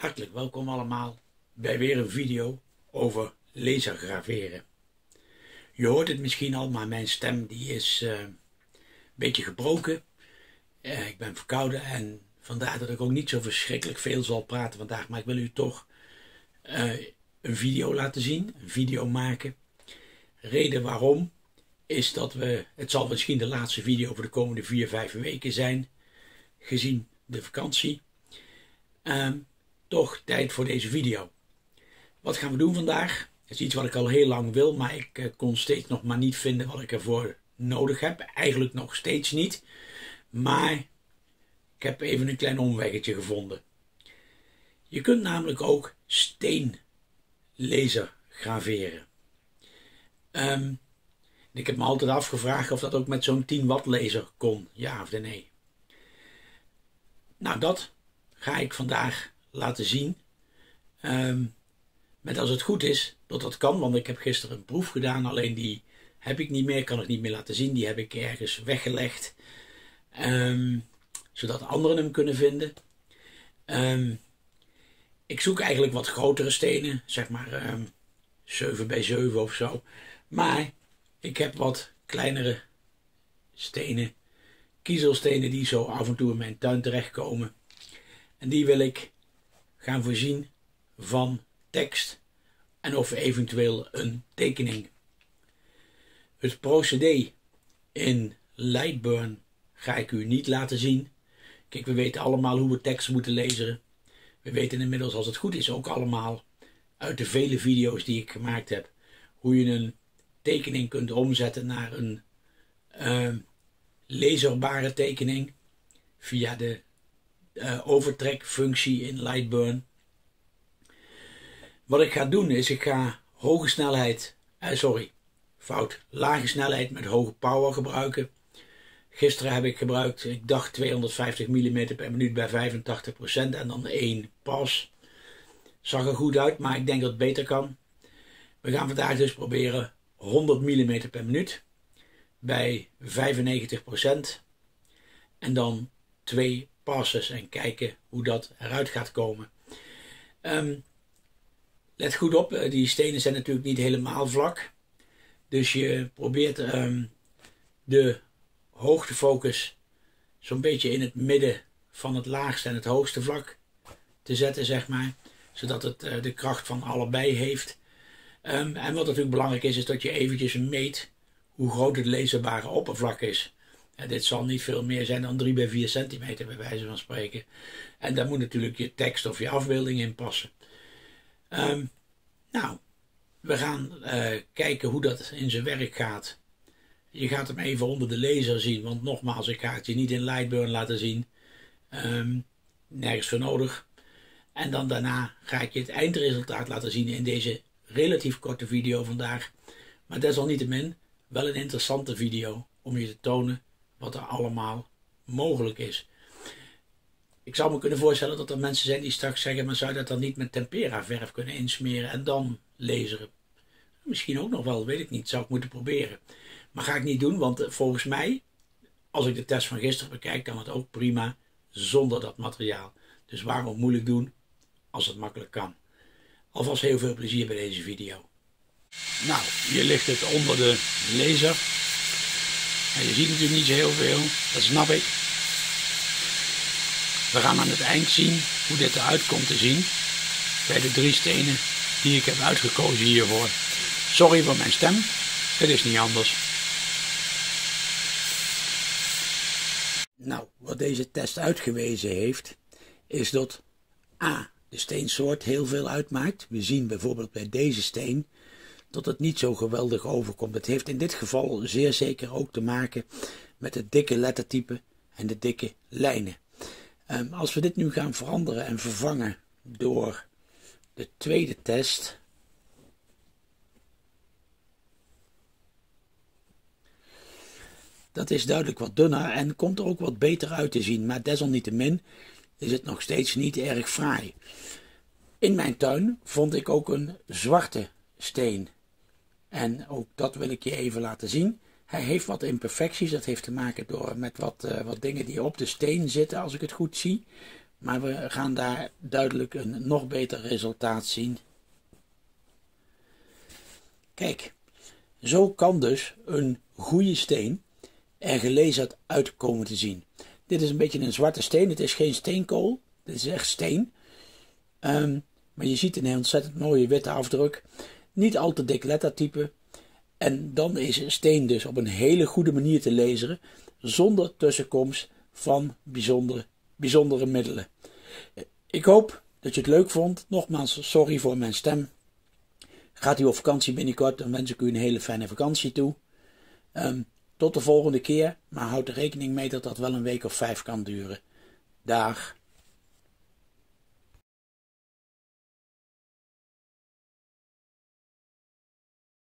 Hartelijk welkom allemaal bij weer een video over lasergraveren. Je hoort het misschien al, maar mijn stem die is uh, een beetje gebroken. Uh, ik ben verkouden en vandaar dat ik ook niet zo verschrikkelijk veel zal praten vandaag. Maar ik wil u toch uh, een video laten zien, een video maken. Reden waarom is dat we, het zal misschien de laatste video voor de komende 4, 5 weken zijn, gezien de vakantie. Um, toch tijd voor deze video. Wat gaan we doen vandaag? Dat is iets wat ik al heel lang wil, maar ik uh, kon steeds nog maar niet vinden wat ik ervoor nodig heb. Eigenlijk nog steeds niet. Maar ik heb even een klein omweggetje gevonden. Je kunt namelijk ook steenlaser graveren. Um, ik heb me altijd afgevraagd of dat ook met zo'n 10 watt laser kon, ja of nee. Nou, dat ga ik vandaag laten zien. Um, met als het goed is, dat dat kan, want ik heb gisteren een proef gedaan, alleen die heb ik niet meer, kan ik niet meer laten zien. Die heb ik ergens weggelegd, um, zodat anderen hem kunnen vinden. Um, ik zoek eigenlijk wat grotere stenen, zeg maar 7 bij 7 of zo. Maar ik heb wat kleinere stenen, kiezelstenen die zo af en toe in mijn tuin terechtkomen. En die wil ik gaan voorzien van tekst en of eventueel een tekening. Het procedé in Lightburn ga ik u niet laten zien. Kijk, we weten allemaal hoe we tekst moeten lezen. We weten inmiddels, als het goed is, ook allemaal uit de vele video's die ik gemaakt heb, hoe je een tekening kunt omzetten naar een uh, lezerbare tekening via de uh, overtrekfunctie in Lightburn. Wat ik ga doen is, ik ga hoge snelheid, eh, sorry, fout, lage snelheid met hoge power gebruiken. Gisteren heb ik gebruikt, ik dacht 250 mm per minuut bij 85% en dan één pas. Zag er goed uit, maar ik denk dat het beter kan. We gaan vandaag dus proberen 100 mm per minuut bij 95% en dan twee en kijken hoe dat eruit gaat komen. Um, let goed op, eh, die stenen zijn natuurlijk niet helemaal vlak. Dus je probeert um, de hoogtefocus zo'n beetje in het midden van het laagste en het hoogste vlak te zetten, zeg maar. Zodat het uh, de kracht van allebei heeft. Um, en wat natuurlijk belangrijk is, is dat je eventjes meet hoe groot het lezerbare oppervlak is. Dit zal niet veel meer zijn dan 3 bij 4 centimeter, bij wijze van spreken. En daar moet natuurlijk je tekst of je afbeelding in passen. Um, nou, we gaan uh, kijken hoe dat in zijn werk gaat. Je gaat hem even onder de laser zien, want nogmaals, ik ga het je niet in Lightburn laten zien. Um, nergens voor nodig. En dan daarna ga ik je het eindresultaat laten zien in deze relatief korte video vandaag. Maar desalniettemin wel een interessante video om je te tonen wat er allemaal mogelijk is. Ik zou me kunnen voorstellen dat er mensen zijn die straks zeggen: maar zou je dat dan niet met tempera verf kunnen insmeren en dan laseren? Misschien ook nog wel, weet ik niet. Zou ik moeten proberen. Maar ga ik niet doen, want eh, volgens mij, als ik de test van gisteren bekijk, kan het ook prima zonder dat materiaal. Dus waarom moeilijk doen als het makkelijk kan? Alvast heel veel plezier bij deze video. Nou, hier ligt het onder de laser. Je ziet natuurlijk niet zo heel veel, dat snap ik. We gaan aan het eind zien hoe dit eruit komt te zien bij de drie stenen die ik heb uitgekozen hiervoor. Sorry voor mijn stem, het is niet anders. Nou, wat deze test uitgewezen heeft, is dat A. de steensoort heel veel uitmaakt. We zien bijvoorbeeld bij deze steen dat het niet zo geweldig overkomt. Het heeft in dit geval zeer zeker ook te maken met het dikke lettertype en de dikke lijnen. Um, als we dit nu gaan veranderen en vervangen door de tweede test. Dat is duidelijk wat dunner en komt er ook wat beter uit te zien, maar desalniettemin is het nog steeds niet erg fraai. In mijn tuin vond ik ook een zwarte steen. En ook dat wil ik je even laten zien. Hij heeft wat imperfecties. Dat heeft te maken door, met wat, uh, wat dingen die op de steen zitten, als ik het goed zie. Maar we gaan daar duidelijk een nog beter resultaat zien. Kijk, zo kan dus een goede steen er gelezen uitkomen te zien. Dit is een beetje een zwarte steen. Het is geen steenkool. Dit is echt steen. Ehm, maar je ziet een ontzettend mooie witte afdruk. Niet al te dik lettertype. En dan is steen dus op een hele goede manier te lezen. Zonder tussenkomst van bijzondere, bijzondere middelen. Ik hoop dat je het leuk vond. Nogmaals, sorry voor mijn stem. Gaat u op vakantie binnenkort, dan wens ik u een hele fijne vakantie toe. Um, tot de volgende keer, maar houd er rekening mee dat dat wel een week of vijf kan duren. Dag.